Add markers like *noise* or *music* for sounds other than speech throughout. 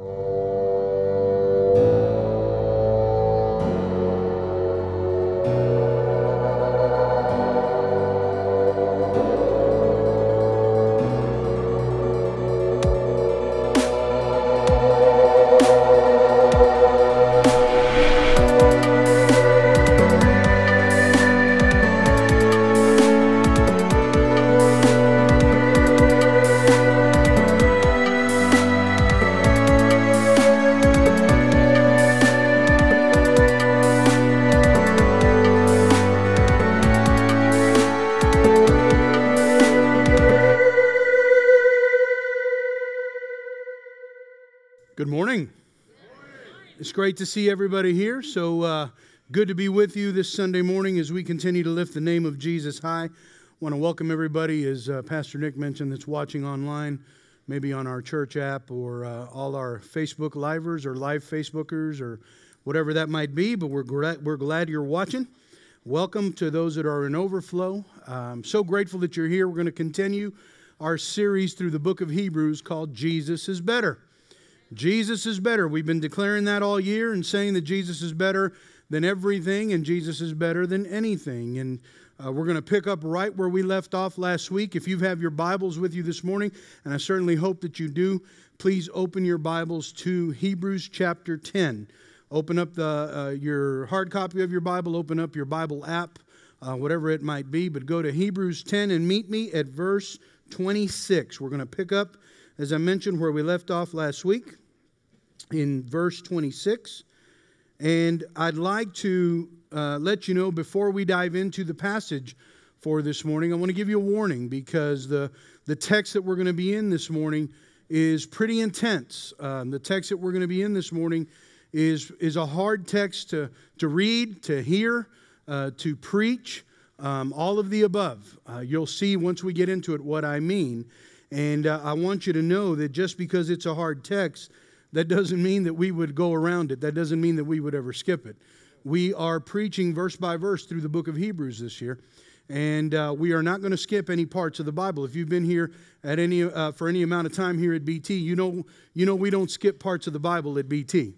Good great to see everybody here. So uh, good to be with you this Sunday morning as we continue to lift the name of Jesus high. Want to welcome everybody, as uh, Pastor Nick mentioned, that's watching online, maybe on our church app or uh, all our Facebook livers or live Facebookers or whatever that might be. But we're we're glad you're watching. Welcome to those that are in overflow. I'm so grateful that you're here. We're going to continue our series through the book of Hebrews called Jesus is Better. Jesus is better. We've been declaring that all year and saying that Jesus is better than everything and Jesus is better than anything. And uh, we're going to pick up right where we left off last week. If you have your Bibles with you this morning, and I certainly hope that you do, please open your Bibles to Hebrews chapter 10. Open up the, uh, your hard copy of your Bible, open up your Bible app, uh, whatever it might be, but go to Hebrews 10 and meet me at verse 26. We're going to pick up, as I mentioned, where we left off last week in verse 26. And I'd like to uh, let you know before we dive into the passage for this morning, I want to give you a warning because the, the text that we're going to be in this morning is pretty intense. Um, the text that we're going to be in this morning is, is a hard text to, to read, to hear, uh, to preach, um, all of the above. Uh, you'll see once we get into it what I mean. And uh, I want you to know that just because it's a hard text, that doesn't mean that we would go around it. That doesn't mean that we would ever skip it. We are preaching verse by verse through the book of Hebrews this year, and uh, we are not going to skip any parts of the Bible. If you've been here at any uh, for any amount of time here at BT, you know you know we don't skip parts of the Bible at BT.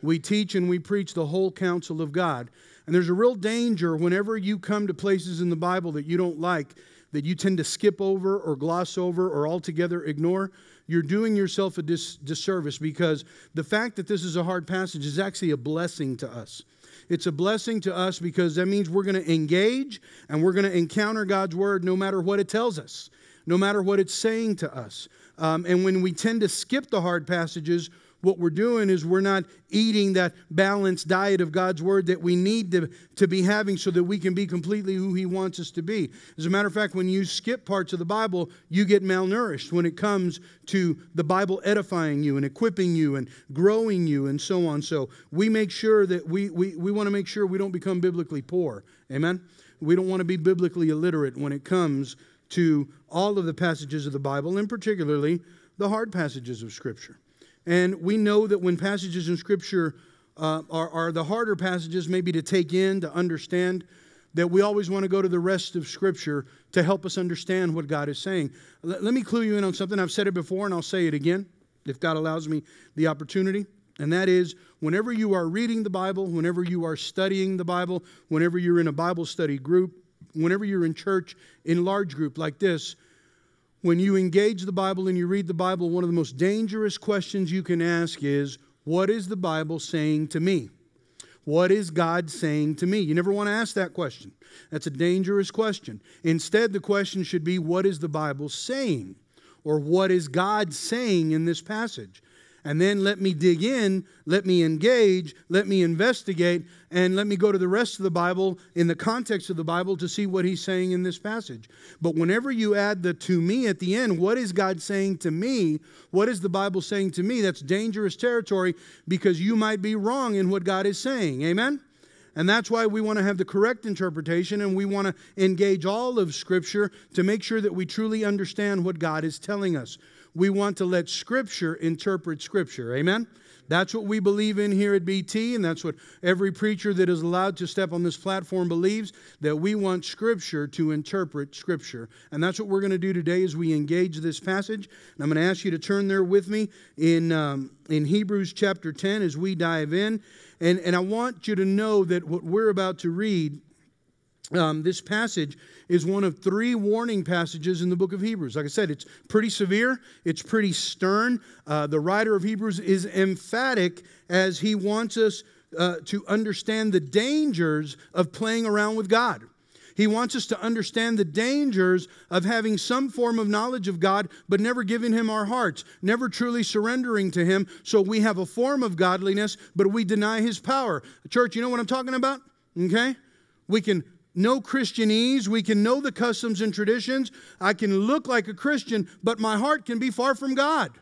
We teach and we preach the whole counsel of God. And there's a real danger whenever you come to places in the Bible that you don't like, that you tend to skip over or gloss over or altogether ignore you're doing yourself a dis- disservice because the fact that this is a hard passage is actually a blessing to us. It's a blessing to us because that means we're going to engage and we're going to encounter God's word no matter what it tells us, no matter what it's saying to us. Um, and when we tend to skip the hard passages, what we're doing is we're not eating that balanced diet of God's Word that we need to, to be having so that we can be completely who He wants us to be. As a matter of fact, when you skip parts of the Bible, you get malnourished when it comes to the Bible edifying you and equipping you and growing you and so on. So we make sure that we, we, we want to make sure we don't become biblically poor. Amen? We don't want to be biblically illiterate when it comes to all of the passages of the Bible, and particularly the hard passages of Scripture. And we know that when passages in Scripture uh, are, are the harder passages, maybe to take in, to understand, that we always want to go to the rest of Scripture to help us understand what God is saying. Let, let me clue you in on something. I've said it before and I'll say it again if God allows me the opportunity. And that is whenever you are reading the Bible, whenever you are studying the Bible, whenever you're in a Bible study group, whenever you're in church in large group like this, when you engage the Bible and you read the Bible, one of the most dangerous questions you can ask is, What is the Bible saying to me? What is God saying to me? You never want to ask that question. That's a dangerous question. Instead, the question should be, What is the Bible saying? Or what is God saying in this passage? And then let me dig in, let me engage, let me investigate, and let me go to the rest of the Bible in the context of the Bible to see what he's saying in this passage. But whenever you add the to me at the end, what is God saying to me? What is the Bible saying to me? That's dangerous territory because you might be wrong in what God is saying. Amen? And that's why we want to have the correct interpretation and we want to engage all of Scripture to make sure that we truly understand what God is telling us. We want to let Scripture interpret Scripture. Amen? That's what we believe in here at BT, and that's what every preacher that is allowed to step on this platform believes that we want Scripture to interpret Scripture. And that's what we're going to do today as we engage this passage. And I'm going to ask you to turn there with me in, um, in Hebrews chapter 10 as we dive in. And, and I want you to know that what we're about to read um, this passage is one of three warning passages in the book of Hebrews. Like I said, it's pretty severe, it's pretty stern. Uh, the writer of Hebrews is emphatic as he wants us uh, to understand the dangers of playing around with God. He wants us to understand the dangers of having some form of knowledge of God, but never giving Him our hearts, never truly surrendering to Him. So we have a form of godliness, but we deny His power. Church, you know what I'm talking about? Okay? We can know Christianese. We can know the customs and traditions. I can look like a Christian, but my heart can be far from God.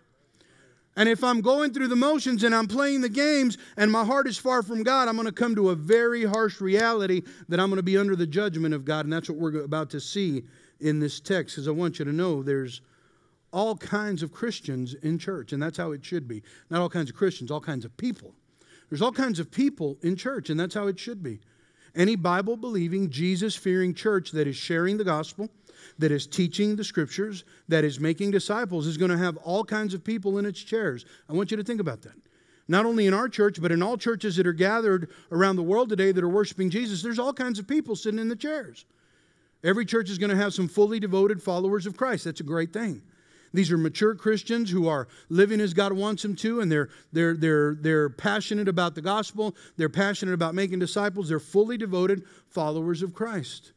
And if I'm going through the motions and I'm playing the games and my heart is far from God, I'm going to come to a very harsh reality that I'm going to be under the judgment of God. And that's what we're about to see in this text, because I want you to know there's all kinds of Christians in church, and that's how it should be. Not all kinds of Christians, all kinds of people. There's all kinds of people in church, and that's how it should be. Any Bible believing, Jesus fearing church that is sharing the gospel, that is teaching the scriptures, that is making disciples, is going to have all kinds of people in its chairs. I want you to think about that. Not only in our church, but in all churches that are gathered around the world today that are worshiping Jesus, there's all kinds of people sitting in the chairs. Every church is going to have some fully devoted followers of Christ. That's a great thing. These are mature Christians who are living as God wants them to, and they're, they're, they're, they're passionate about the gospel. They're passionate about making disciples. They're fully devoted followers of Christ.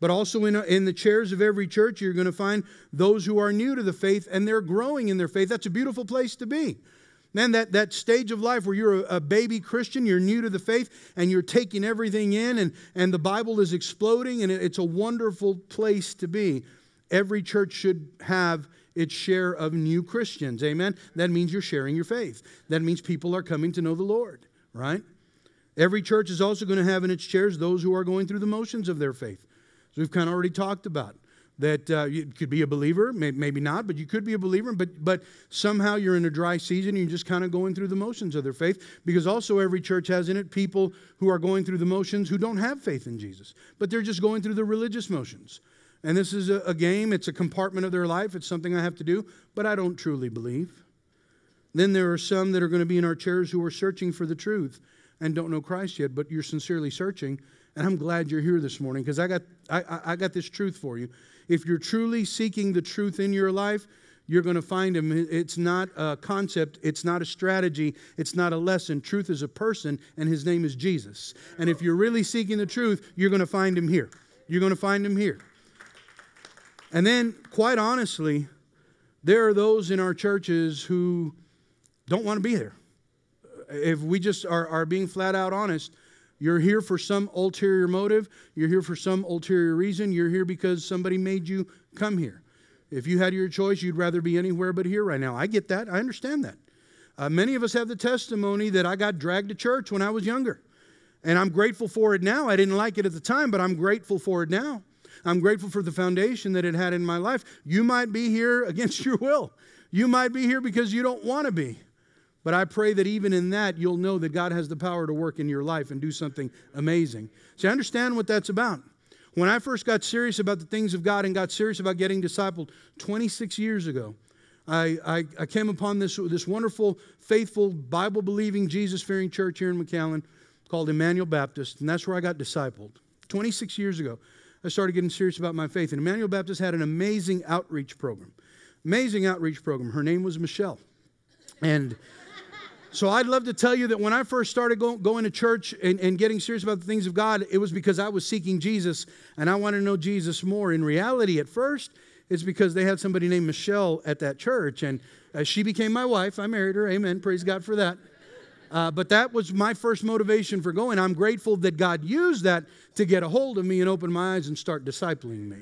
But also in, a, in the chairs of every church, you're going to find those who are new to the faith and they're growing in their faith. That's a beautiful place to be. Man, that, that stage of life where you're a, a, baby Christian, you're new to the faith, and you're taking everything in, and, and the Bible is exploding, and it, it's a wonderful place to be. Every church should have its share of new Christians. Amen? That means you're sharing your faith. That means people are coming to know the Lord, right? Every church is also going to have in its chairs those who are going through the motions of their faith. So we've kind of already talked about that uh, you could be a believer, maybe not, but you could be a believer, but, but somehow you're in a dry season and you're just kind of going through the motions of their faith because also every church has in it people who are going through the motions who don't have faith in Jesus, but they're just going through the religious motions. And this is a, a game, it's a compartment of their life, it's something I have to do, but I don't truly believe. Then there are some that are going to be in our chairs who are searching for the truth and don't know Christ yet, but you're sincerely searching. And I'm glad you're here this morning because I got, I, I got this truth for you. If you're truly seeking the truth in your life, you're going to find him. It's not a concept, it's not a strategy, it's not a lesson. Truth is a person, and his name is Jesus. And if you're really seeking the truth, you're going to find him here. You're going to find him here. And then, quite honestly, there are those in our churches who don't want to be there. If we just are, are being flat out honest, you're here for some ulterior motive, you're here for some ulterior reason, you're here because somebody made you come here. If you had your choice, you'd rather be anywhere but here right now. I get that, I understand that. Uh, many of us have the testimony that I got dragged to church when I was younger. And I'm grateful for it now. I didn't like it at the time, but I'm grateful for it now. I'm grateful for the foundation that it had in my life. You might be here *laughs* against your will. You might be here because you don't want to be. But I pray that even in that, you'll know that God has the power to work in your life and do something amazing. I understand what that's about. When I first got serious about the things of God and got serious about getting discipled 26 years ago, I, I, I came upon this, this wonderful, faithful, Bible believing, Jesus fearing church here in McAllen called Emmanuel Baptist, and that's where I got discipled 26 years ago. I started getting serious about my faith. And Emmanuel Baptist had an amazing outreach program. Amazing outreach program. Her name was Michelle. And so I'd love to tell you that when I first started go, going to church and, and getting serious about the things of God, it was because I was seeking Jesus and I wanted to know Jesus more. In reality, at first, it's because they had somebody named Michelle at that church. And she became my wife. I married her. Amen. Praise God for that. Uh, but that was my first motivation for going. I'm grateful that God used that to get a hold of me and open my eyes and start discipling me.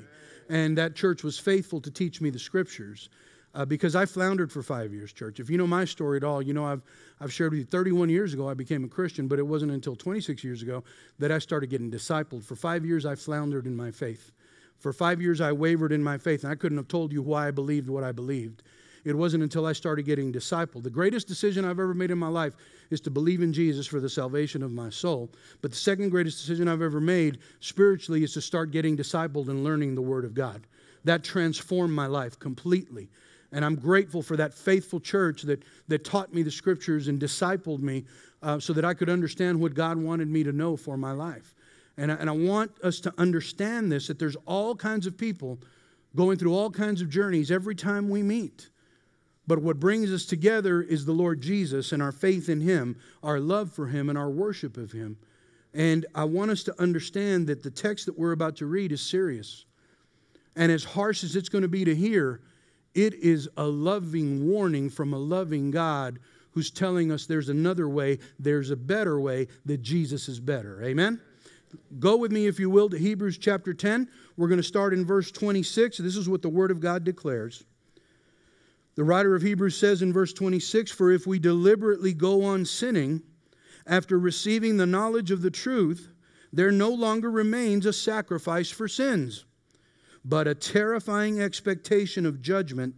And that church was faithful to teach me the scriptures. Uh, because I floundered for five years, church. If you know my story at all, you know I've, I've shared with you 31 years ago I became a Christian, but it wasn't until 26 years ago that I started getting discipled. For five years I floundered in my faith. For five years I wavered in my faith, and I couldn't have told you why I believed what I believed. It wasn't until I started getting discipled. The greatest decision I've ever made in my life is to believe in Jesus for the salvation of my soul. But the second greatest decision I've ever made spiritually is to start getting discipled and learning the Word of God. That transformed my life completely. And I'm grateful for that faithful church that, that taught me the scriptures and discipled me uh, so that I could understand what God wanted me to know for my life. And I, and I want us to understand this that there's all kinds of people going through all kinds of journeys every time we meet. But what brings us together is the Lord Jesus and our faith in Him, our love for Him, and our worship of Him. And I want us to understand that the text that we're about to read is serious. And as harsh as it's going to be to hear, it is a loving warning from a loving God who's telling us there's another way, there's a better way, that Jesus is better. Amen? Go with me, if you will, to Hebrews chapter 10. We're going to start in verse 26. This is what the Word of God declares. The writer of Hebrews says in verse 26 For if we deliberately go on sinning after receiving the knowledge of the truth, there no longer remains a sacrifice for sins, but a terrifying expectation of judgment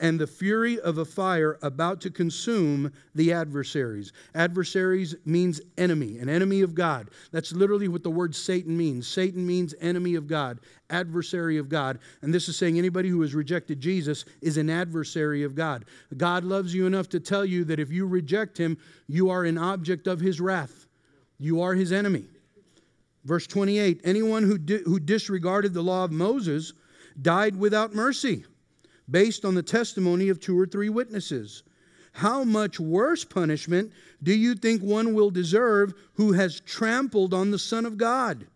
and the fury of a fire about to consume the adversaries. Adversaries means enemy, an enemy of God. That's literally what the word Satan means. Satan means enemy of God, adversary of God. And this is saying anybody who has rejected Jesus is an adversary of God. God loves you enough to tell you that if you reject him, you are an object of his wrath, you are his enemy. Verse 28 Anyone who, di- who disregarded the law of Moses died without mercy based on the testimony of two or three witnesses. How much worse punishment do you think one will deserve who has trampled on the Son of God,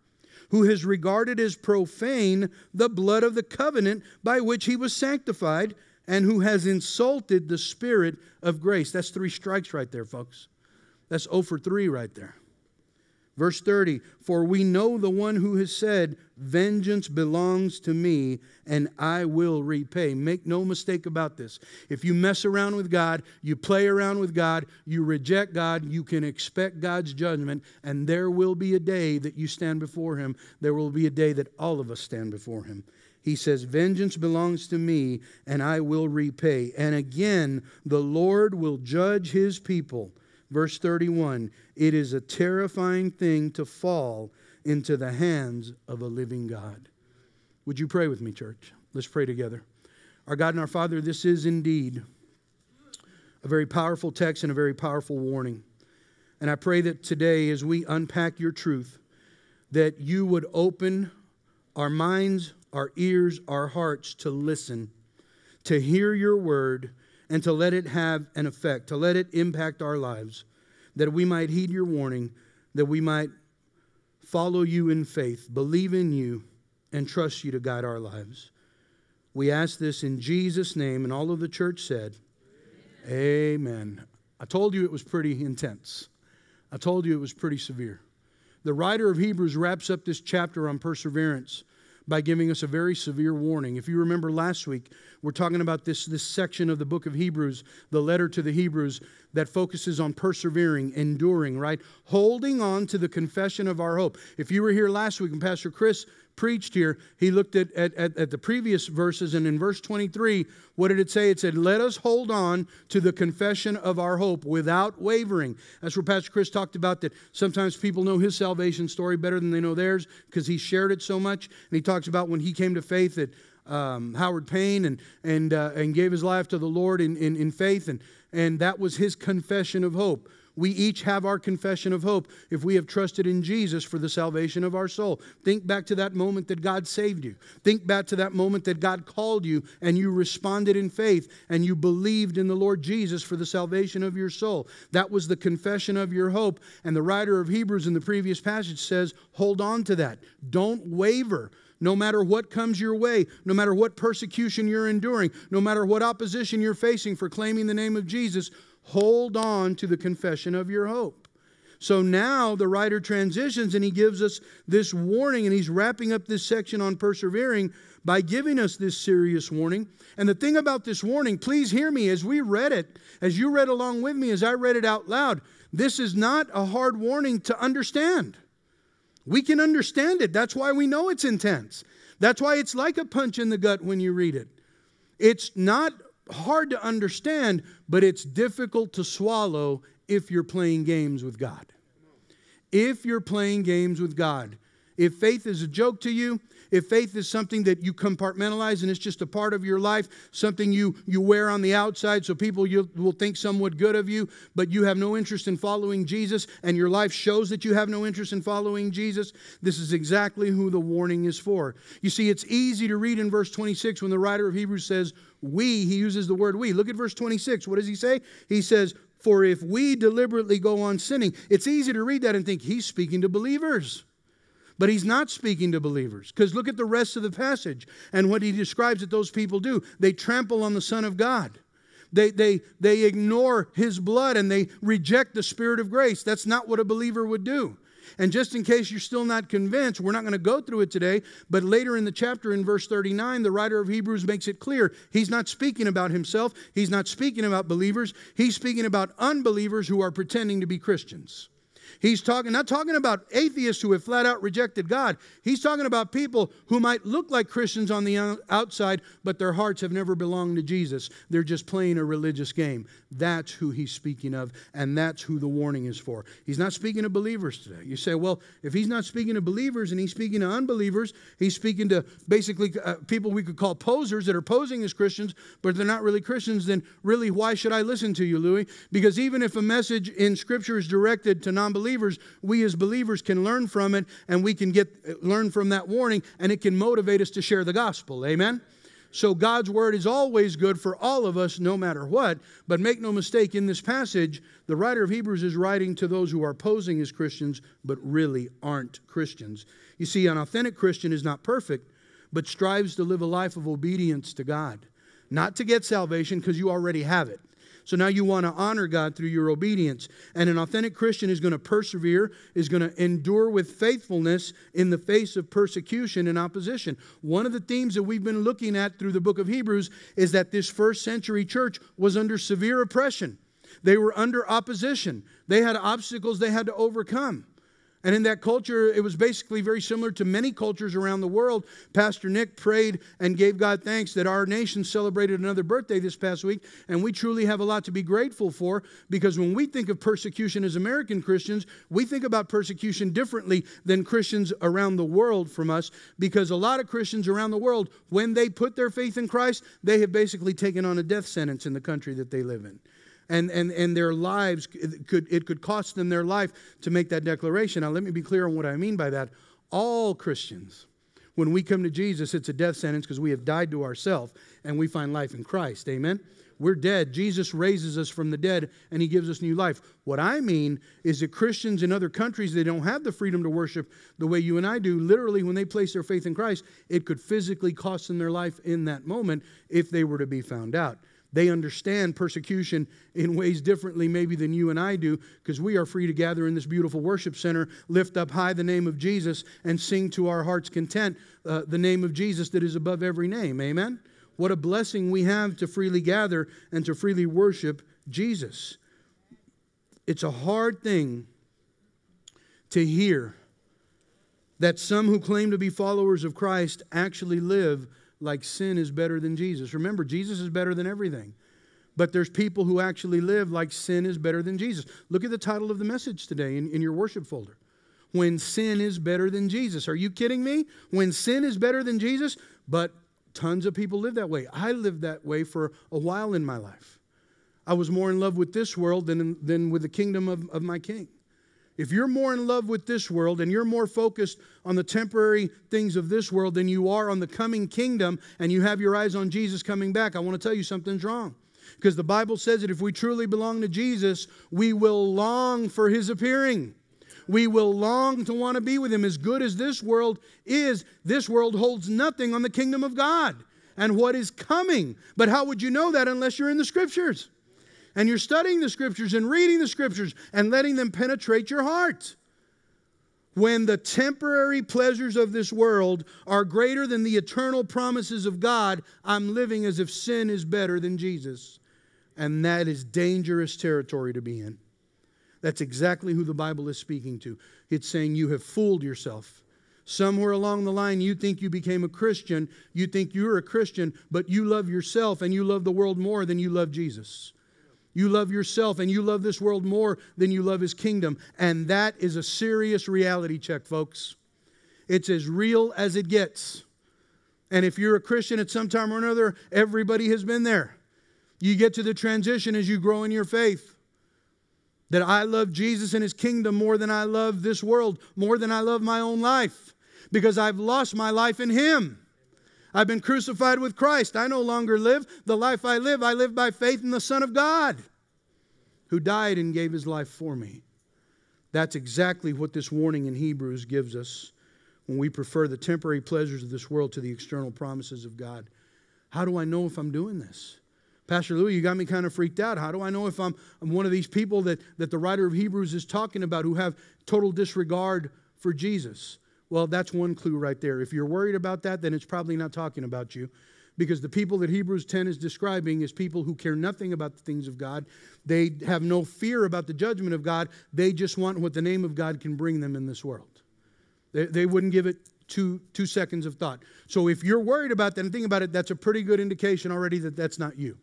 who has regarded as profane the blood of the covenant by which he was sanctified, and who has insulted the Spirit of grace? That's three strikes right there, folks. That's 0 for 3 right there. Verse 30 For we know the one who has said, Vengeance belongs to me, and I will repay. Make no mistake about this. If you mess around with God, you play around with God, you reject God, you can expect God's judgment, and there will be a day that you stand before Him. There will be a day that all of us stand before Him. He says, Vengeance belongs to me, and I will repay. And again, the Lord will judge His people. Verse 31 It is a terrifying thing to fall into the hands of a living God. Would you pray with me, church? Let's pray together. Our God and our Father, this is indeed a very powerful text and a very powerful warning. And I pray that today, as we unpack your truth, that you would open our minds, our ears, our hearts to listen, to hear your word, and to let it have an effect, to let it impact our lives, that we might heed your warning, that we might follow you in faith, believe in you, and trust you to guide our lives. We ask this in Jesus' name, and all of the church said, Amen. Amen. I told you it was pretty intense. I told you it was pretty severe. The writer of Hebrews wraps up this chapter on perseverance by giving us a very severe warning. If you remember last week, we're talking about this, this section of the book of Hebrews, the letter to the Hebrews, that focuses on persevering, enduring, right? Holding on to the confession of our hope. If you were here last week and Pastor Chris preached here, he looked at, at, at, at, the previous verses, and in verse 23, what did it say? It said, Let us hold on to the confession of our hope without wavering. That's where Pastor Chris talked about that sometimes people know his salvation story better than they know theirs because he shared it so much. And he talks about when he came to faith that um, Howard Payne and, and, uh, and gave his life to the Lord in, in, in faith, and, and that was his confession of hope. We each have our confession of hope if we have trusted in Jesus for the salvation of our soul. Think back to that moment that God saved you. Think back to that moment that God called you and you responded in faith and you believed in the Lord Jesus for the salvation of your soul. That was the confession of your hope. And the writer of Hebrews in the previous passage says, hold on to that. Don't waver no matter what comes your way, no matter what persecution you're enduring, no matter what opposition you're facing for claiming the name of Jesus, hold on to the confession of your hope. So now the writer transitions and he gives us this warning, and he's wrapping up this section on persevering by giving us this serious warning. And the thing about this warning, please hear me as we read it, as you read along with me, as I read it out loud, this is not a hard warning to understand. We can understand it. That's why we know it's intense. That's why it's like a punch in the gut when you read it. It's not hard to understand, but it's difficult to swallow if you're playing games with God. If you're playing games with God. If faith is a joke to you, if faith is something that you compartmentalize and it's just a part of your life, something you, you wear on the outside so people you, will think somewhat good of you, but you have no interest in following Jesus and your life shows that you have no interest in following Jesus, this is exactly who the warning is for. You see, it's easy to read in verse 26 when the writer of Hebrews says, We, he uses the word we. Look at verse 26. What does he say? He says, For if we deliberately go on sinning, it's easy to read that and think he's speaking to believers. But he's not speaking to believers because look at the rest of the passage and what he describes that those people do. They trample on the Son of God. They, they, they ignore his blood and they reject the Spirit of grace. That's not what a believer would do. And just in case you're still not convinced, we're not going to go through it today, but later in the chapter in verse 39, the writer of Hebrews makes it clear. He's not speaking about himself, he's not speaking about believers, he's speaking about unbelievers who are pretending to be Christians. He's talking, not talking about atheists who have flat out rejected God. He's talking about people who might look like Christians on the outside, but their hearts have never belonged to Jesus. They're just playing a religious game. That's who he's speaking of, and that's who the warning is for. He's not speaking to believers today. You say, well, if he's not speaking to believers and he's speaking to unbelievers, he's speaking to basically uh, people we could call posers that are posing as Christians, but they're not really Christians, then really, why should I listen to you, Louis? Because even if a message in Scripture is directed to non believers, believers, we as believers can learn from it and we can get learn from that warning and it can motivate us to share the gospel. Amen. So God's word is always good for all of us no matter what, but make no mistake in this passage, the writer of Hebrews is writing to those who are posing as Christians but really aren't Christians. You see, an authentic Christian is not perfect, but strives to live a life of obedience to God. Not to get salvation because you already have it so now you want to honor God through your obedience. And an authentic Christian is going to persevere, is going to endure with faithfulness in the face of persecution and opposition. One of the themes that we've been looking at through the book of Hebrews is that this first century church was under severe oppression. They were under opposition. They had obstacles they had to overcome. And in that culture, it was basically very similar to many cultures around the world. Pastor Nick prayed and gave God thanks that our nation celebrated another birthday this past week. And we truly have a lot to be grateful for because when we think of persecution as American Christians, we think about persecution differently than Christians around the world from us because a lot of Christians around the world, when they put their faith in Christ, they have basically taken on a death sentence in the country that they live in and, and, and their lives it could, it could cost them their life to make that declaration. Now, let me be clear on what I mean by that. All Christians, when we come to Jesus, it's a death sentence because we have died to ourselves and we find life in Christ. Amen? We're dead. Jesus raises us from the dead and he gives us new life. What I mean is that Christians in other countries, they don't have the freedom to worship the way you and I do. Literally, when they place their faith in Christ, it could physically cost them their life in that moment if they were to be found out. They understand persecution in ways differently, maybe, than you and I do, because we are free to gather in this beautiful worship center, lift up high the name of Jesus, and sing to our heart's content uh, the name of Jesus that is above every name. Amen? What a blessing we have to freely gather and to freely worship Jesus. It's a hard thing to hear that some who claim to be followers of Christ actually live like sin is better than Jesus. Remember, Jesus is better than everything. But there's people who actually live like sin is better than Jesus. Look at the title of the message today in, in your worship folder. When sin is better than Jesus. Are you kidding me? When sin is better than Jesus? But tons of people live that way. I lived that way for a while in my life. I was more in love with this world than, than with the kingdom of, of my king. If you're more in love with this world and you're more focused on the temporary things of this world than you are on the coming kingdom and you have your eyes on Jesus coming back, I want to tell you something's wrong. Because the Bible says that if we truly belong to Jesus, we will long for his appearing. We will long to want to be with him. As good as this world is, this world holds nothing on the kingdom of God and what is coming. But how would you know that unless you're in the scriptures? And you're studying the scriptures and reading the scriptures and letting them penetrate your heart. When the temporary pleasures of this world are greater than the eternal promises of God, I'm living as if sin is better than Jesus. And that is dangerous territory to be in. That's exactly who the Bible is speaking to. It's saying you have fooled yourself. Somewhere along the line, you think you became a Christian, you think you're a Christian, but you love yourself and you love the world more than you love Jesus. You love yourself and you love this world more than you love His kingdom. And that is a serious reality check, folks. It's as real as it gets. And if you're a Christian at some time or another, everybody has been there. You get to the transition as you grow in your faith. That I love Jesus and His kingdom more than I love this world, more than I love my own life, because I've lost my life in Him. I've been crucified with Christ. I no longer live. The life I live, I live by faith in the Son of God who died and gave his life for me. That's exactly what this warning in Hebrews gives us when we prefer the temporary pleasures of this world to the external promises of God. How do I know if I'm doing this? Pastor Louis, you got me kind of freaked out. How do I know if I'm, I'm one of these people that, that the writer of Hebrews is talking about who have total disregard for Jesus? Well, that's one clue right there. If you're worried about that, then it's probably not talking about you. Because the people that Hebrews 10 is describing is people who care nothing about the things of God. They have no fear about the judgment of God. They just want what the name of God can bring them in this world. They, they wouldn't give it two, two seconds of thought. So if you're worried about that and think about it, that's a pretty good indication already that that's not you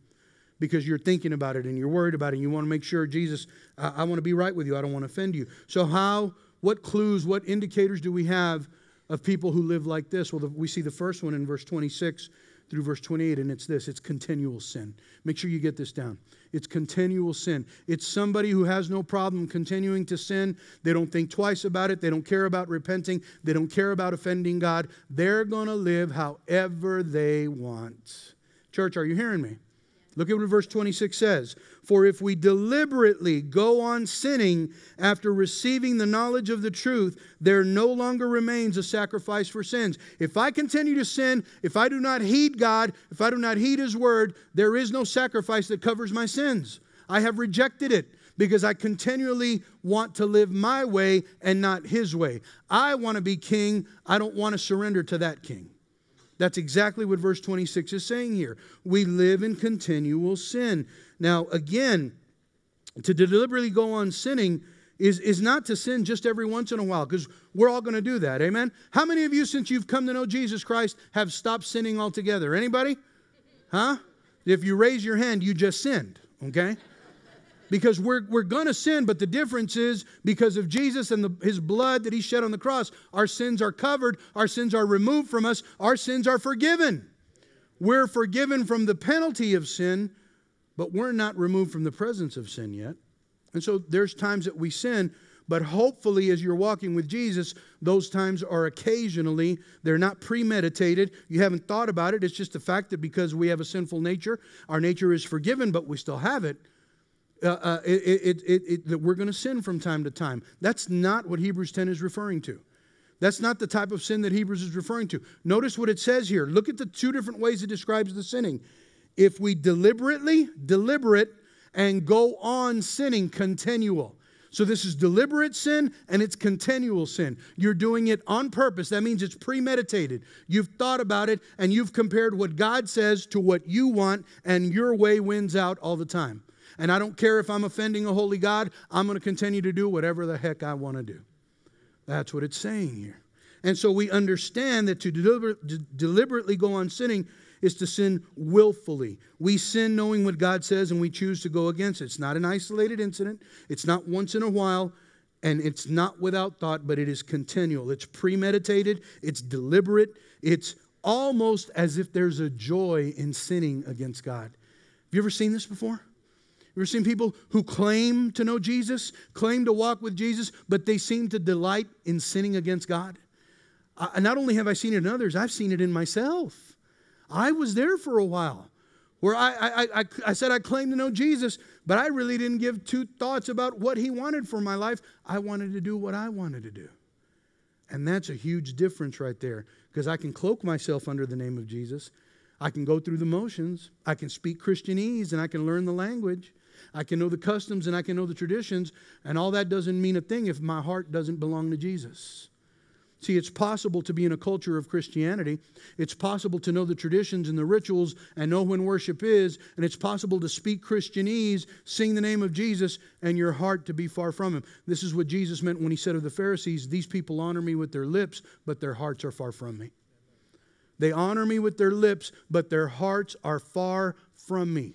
because you're thinking about it and you're worried about it and you want to make sure jesus I, I, want to be right with you i don't want to offend you so how what clues, what indicators do we have of people who live like this? Well, the, we see the first one in verse 26 through verse 28, and it's this it's continual sin. Make sure you get this down. It's continual sin. It's somebody who has no problem continuing to sin. They don't think twice about it. They don't care about repenting. They don't care about offending God. They're going to live however they want. Church, are you hearing me? Look at what verse 26 says. For if we deliberately go on sinning after receiving the knowledge of the truth, there no longer remains a sacrifice for sins. If I continue to sin, if I do not heed God, if I do not heed His word, there is no sacrifice that covers my sins. I have rejected it because I continually want to live my way and not His way. I want to be king. I don't want to surrender to that king. That's exactly what verse 26 is saying here. We live in continual sin. Now, again, to deliberately go on sinning is, is not to sin just every once in a while, because we're all going to do that. Amen? How many of you, since you've come to know Jesus Christ, have stopped sinning altogether? Anybody? Huh? If you raise your hand, you just sinned, okay? Because we're, we're going to sin, but the difference is because of Jesus and the, his blood that he shed on the cross, our sins are covered, our sins are removed from us, our sins are forgiven. We're forgiven from the penalty of sin, but we're not removed from the presence of sin yet. And so there's times that we sin, but hopefully, as you're walking with Jesus, those times are occasionally, they're not premeditated. You haven't thought about it. It's just the fact that because we have a sinful nature, our nature is forgiven, but we still have it uh, uh, it, it, it, that we're going to sin from time to time. That's not what Hebrews 10 is referring to. That's not the type of sin that Hebrews is referring to. Notice what it says here. Look at the two different ways it describes the sinning. If we deliberately, deliberate, and go on sinning, continual. So this is deliberate sin and it's continual sin. You're doing it on purpose. That means it's premeditated. You've thought about it and you've compared what God says to what you want, and your way wins out all the time. And I don't care if I'm offending a holy God, I'm going to continue to do whatever the heck I want to do. That's what it's saying here. And so we understand that to deliber- deliberately go on sinning is to sin willfully. We sin knowing what God says and we choose to go against it. It's not an isolated incident, it's not once in a while, and it's not without thought, but it is continual. It's premeditated, it's deliberate, it's almost as if there's a joy in sinning against God. Have you ever seen this before? Ever seen people who claim to know Jesus, claim to walk with Jesus, but they seem to delight in sinning against God? I, not only have I seen it in others, I've seen it in myself. I was there for a while where I, I, I, I said I claimed to know Jesus, but I really didn't give two thoughts about what he wanted for my life. I wanted to do what I wanted to do. And that's a huge difference right there because I can cloak myself under the name of Jesus. I can go through the motions. I can speak Christianese and I can learn the language. I can know the customs and I can know the traditions, and all that doesn't mean a thing if my heart doesn't belong to Jesus. See, it's possible to be in a culture of Christianity. It's possible to know the traditions and the rituals and know when worship is. And it's possible to speak Christianese, sing the name of Jesus, and your heart to be far from Him. This is what Jesus meant when He said of the Pharisees, These people honor me with their lips, but their hearts are far from me. They honor me with their lips, but their hearts are far from me.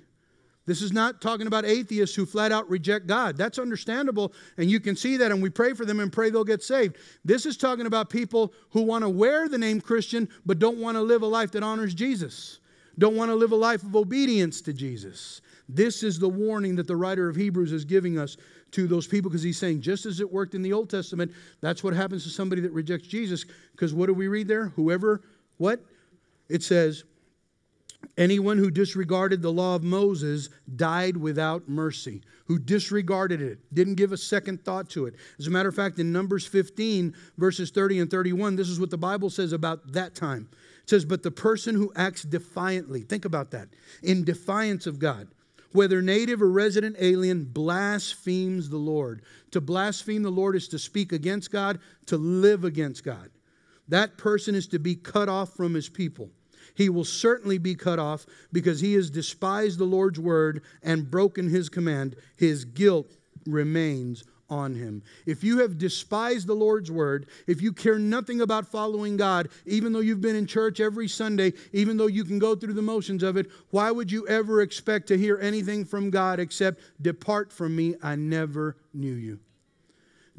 This is not talking about atheists who flat out reject God. That's understandable, and you can see that, and we pray for them and pray they'll get saved. This is talking about people who want to wear the name Christian but don't want to live a life that honors Jesus, don't want to live a life of obedience to Jesus. This is the warning that the writer of Hebrews is giving us to those people because he's saying, just as it worked in the Old Testament, that's what happens to somebody that rejects Jesus. Because what do we read there? Whoever, what? It says, Anyone who disregarded the law of Moses died without mercy. Who disregarded it, didn't give a second thought to it. As a matter of fact, in Numbers 15, verses 30 and 31, this is what the Bible says about that time. It says, But the person who acts defiantly, think about that, in defiance of God, whether native or resident alien, blasphemes the Lord. To blaspheme the Lord is to speak against God, to live against God. That person is to be cut off from his people he will certainly be cut off because he has despised the Lord's word and broken his command. His guilt remains on him. If you have despised the Lord's word, if you care nothing about following God, even though you've been in church every Sunday, even though you can go through the motions of it, why would you ever expect to hear anything from God except, Depart from me, I never knew you?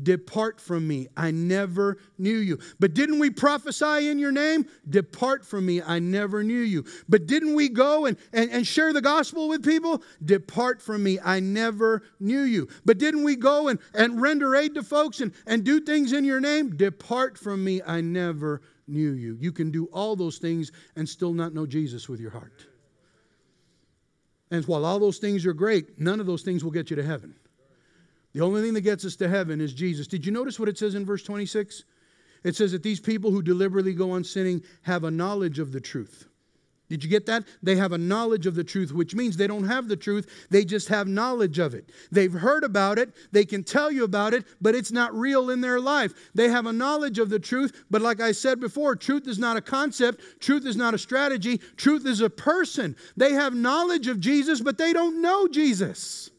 Depart from me. I never knew you. But didn't we prophesy in your name? Depart from me. I never knew you. But didn't we go and, and, and share the gospel with people? Depart from me. I never knew you. But didn't we go and, and render aid to folks and, and do things in your name? Depart from me. I never knew you. You can do all those things and still not know Jesus with your heart. And while all those things are great, none of those things will get you to heaven. The only thing that gets us to heaven is Jesus. Did you notice what it says in verse 26? It says that these people who deliberately go on sinning have a knowledge of the truth. Did you get that? They have a knowledge of the truth, which means they don't have the truth, they just have knowledge of it. They've heard about it, they can tell you about it, but it's not real in their life. They have a knowledge of the truth, but like I said before, truth is not a concept, truth is not a strategy, truth is a person. They have knowledge of Jesus, but they don't know Jesus.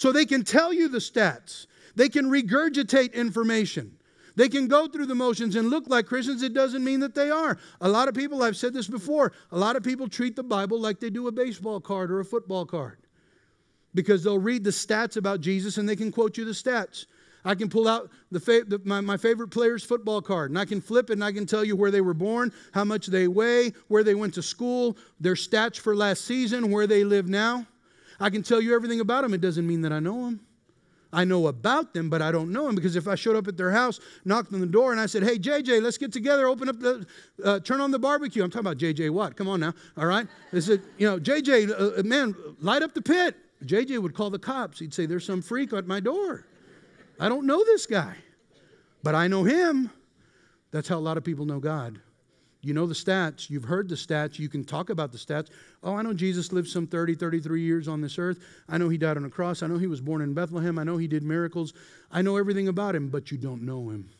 So they can tell you the stats, they can regurgitate information. They can go through the motions and look like Christians. It doesn't mean that they are. A lot of people, I've said this before, a lot of people treat the Bible like they do a baseball card or a football card because they'll read the stats about Jesus and they can quote you the stats. I can pull out the, fa- the, my, my favorite player's football card and I can flip it and I can tell you where they were born, how much they weigh, where they went to school, their stats for last season, where they live now. I can tell you everything about them. It doesn't mean that I know them. I know about them, but I don't know them because if I showed up at their house, knocked on the door, and I said, "Hey, JJ, let's get together, open up the, uh, turn on the barbecue." I'm talking about JJ Watt. Come on now, all right? They said, "You know, JJ, uh, man, light up the pit." JJ would call the cops. He'd say, "There's some freak at my door." I don't know this guy, but I know him. That's how a lot of people know God. You know the stats. You've heard the stats. You can talk about the stats. Oh, I know Jesus lived some 30, 33 years on this earth. I know he died on a cross. I know he was born in Bethlehem. I know he did miracles. I know everything about him, but you don't know him.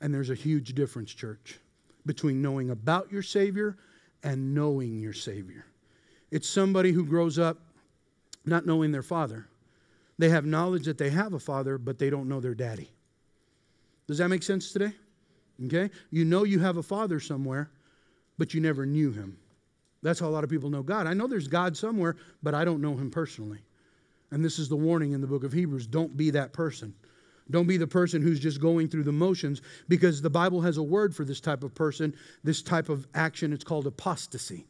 And there's a huge difference, church, between knowing about your Savior and knowing your Savior. It's somebody who grows up not knowing their father. They have knowledge that they have a father, but they don't know their daddy. Does that make sense today? Okay? You know you have a father somewhere, but you never knew him. That's how a lot of people know God. I know there's God somewhere, but I don't know him personally. And this is the warning in the book of Hebrews don't be that person. Don't be the person who's just going through the motions because the Bible has a word for this type of person, this type of action. It's called apostasy.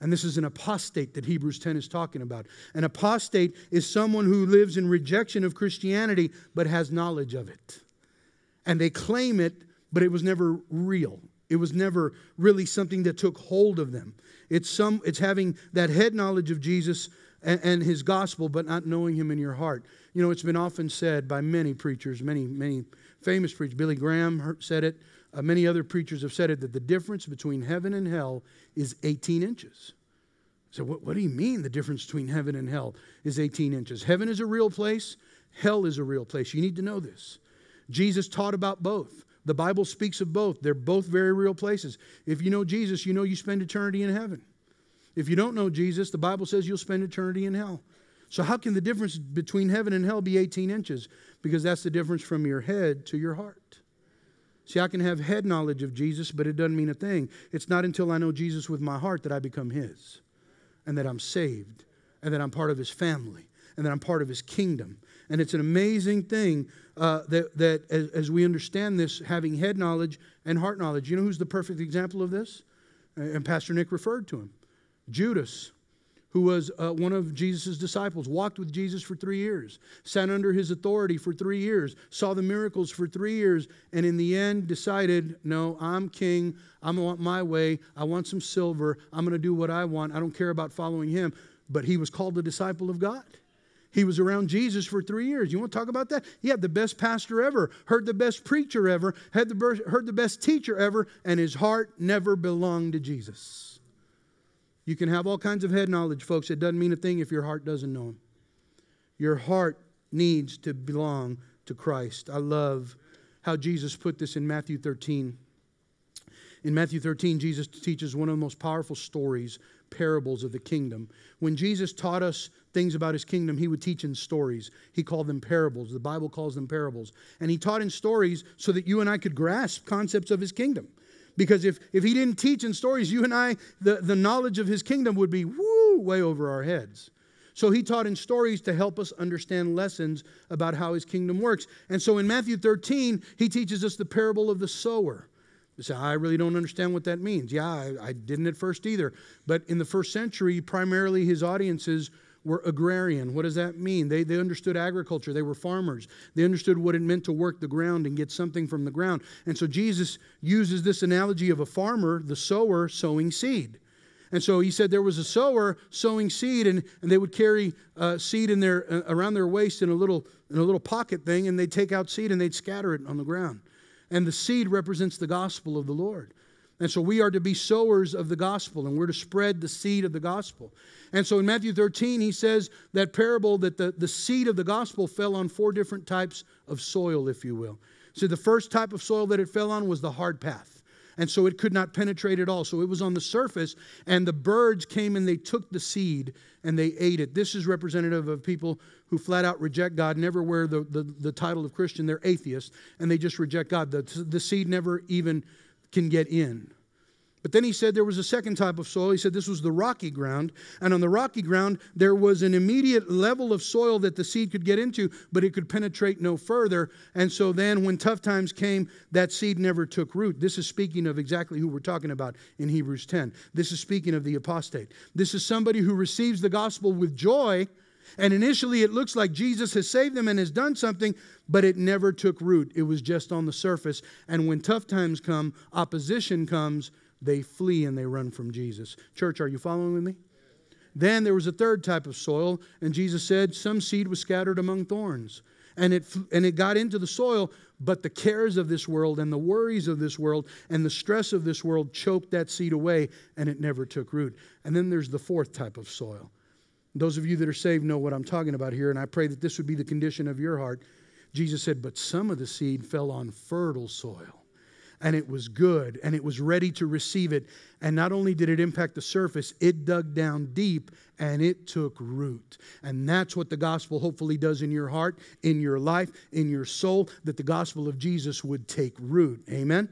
And this is an apostate that Hebrews 10 is talking about. An apostate is someone who lives in rejection of Christianity but has knowledge of it. And they claim it but it was never real. It was never really something that took hold of them. It's, some, it's having that head knowledge of Jesus and, and his gospel, but not knowing him in your heart. You know, it's been often said by many preachers, many, many famous preachers. Billy Graham said it. Uh, many other preachers have said it that the difference between heaven and hell is 18 inches. So, what, what do you mean the difference between heaven and hell is 18 inches? Heaven is a real place, hell is a real place. You need to know this. Jesus taught about both. The Bible speaks of both. They're both very real places. If you know Jesus, you know you spend eternity in heaven. If you don't know Jesus, the Bible says you'll spend eternity in hell. So, how can the difference between heaven and hell be 18 inches? Because that's the difference from your head to your heart. See, I can have head knowledge of Jesus, but it doesn't mean a thing. It's not until I know Jesus with my heart that I become His, and that I'm saved, and that I'm part of His family, and that I'm part of His kingdom. And it's an amazing thing uh, that, that as, as, we understand this, having head knowledge and heart knowledge. You know who's the perfect example of this? And Pastor Nick referred to him Judas who was uh, one of Jesus' disciples, walked with Jesus for three years, sat under his authority for three years, saw the miracles for three years, and in the end decided, no, I'm king. I want my way. I want some silver. I'm going to do what I want. I don't care about following him. But he was called a disciple of God. He was around Jesus for three years. You want to talk about that? He had the best pastor ever, heard the best preacher ever, had the, heard the best teacher ever, and his heart never belonged to Jesus. You can have all kinds of head knowledge, folks. It doesn't mean a thing if your heart doesn't know Him. Your heart needs to belong to Christ. I love how Jesus put this in Matthew 13. In Matthew 13, Jesus teaches one of the most powerful stories, parables of the kingdom. When Jesus taught us things about his kingdom, he would teach in stories. He called them parables. The Bible calls them parables. And he taught in stories so that you and I could grasp concepts of his kingdom. Because if, if he didn't teach in stories, you and I, the, the knowledge of his kingdom would be woo, way over our heads. So he taught in stories to help us understand lessons about how his kingdom works. And so in Matthew 13, he teaches us the parable of the sower. You say, I really don't understand what that means. Yeah, I, I didn't at first either. But in the first century, primarily his audiences were agrarian. What does that mean? They, they understood agriculture. They were farmers. They understood what it meant to work the ground and get something from the ground. And so Jesus uses this analogy of a farmer, the sower, sowing seed. And so he said there was a sower sowing seed, and, and they would carry uh, seed in their, uh, around their waist in a, little, in a little pocket thing, and they'd take out seed and they'd scatter it on the ground. And the seed represents the gospel of the Lord. And so we are to be sowers of the gospel, and we're to spread the seed of the gospel. And so in Matthew 13, he says that parable that the, the seed of the gospel fell on four different types of soil, if you will. So the first type of soil that it fell on was the hard path. And so it could not penetrate at all. So it was on the surface, and the birds came and they took the seed and they ate it. This is representative of people who flat out reject God, never wear the, the, the title of Christian. They're atheists, and they just reject God. The, the seed never even can get in. But then he said there was a second type of soil. He said this was the rocky ground. And on the rocky ground, there was an immediate level of soil that the seed could get into, but it could penetrate no further. And so then, when tough times came, that seed never took root. This is speaking of exactly who we're talking about in Hebrews 10. This is speaking of the apostate. This is somebody who receives the gospel with joy. And initially, it looks like Jesus has saved them and has done something, but it never took root. It was just on the surface. And when tough times come, opposition comes, they flee and they run from Jesus. Church, are you following with me? Then there was a third type of soil, and Jesus said, Some seed was scattered among thorns. And it, and it got into the soil, but the cares of this world and the worries of this world and the stress of this world choked that seed away, and it never took root. And then there's the fourth type of soil. Those of you that are saved know what I'm talking about here, and I pray that this would be the condition of your heart. Jesus said, But some of the seed fell on fertile soil and it was good and it was ready to receive it. And not only did it impact the surface, it dug down deep and it took root. And that's what the gospel hopefully does in your heart, in your life, in your soul, that the gospel of Jesus would take root. Amen.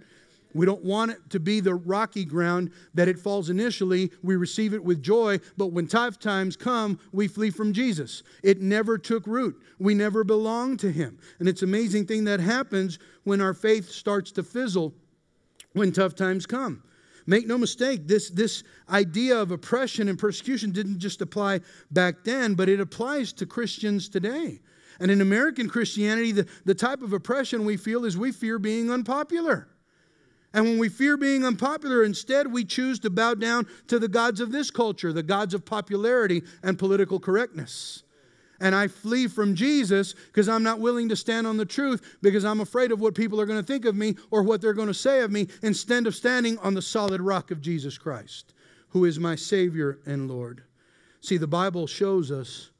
We don't want it to be the rocky ground that it falls initially. We receive it with joy, but when tough times come, we flee from Jesus. It never took root. We never belonged to Him. And it's an amazing thing that happens when our faith starts to fizzle when tough times come. Make no mistake, this, this idea of oppression and persecution didn't just apply back then, but it applies to Christians today. And in American Christianity, the, the type of oppression we feel is we fear being unpopular. And when we fear being unpopular, instead we choose to bow down to the gods of this culture, the gods of popularity and political correctness. And I flee from Jesus because I'm not willing to stand on the truth because I'm afraid of what people are going to think of me or what they're going to say of me instead of standing on the solid rock of Jesus Christ, who is my Savior and Lord. See, the Bible shows us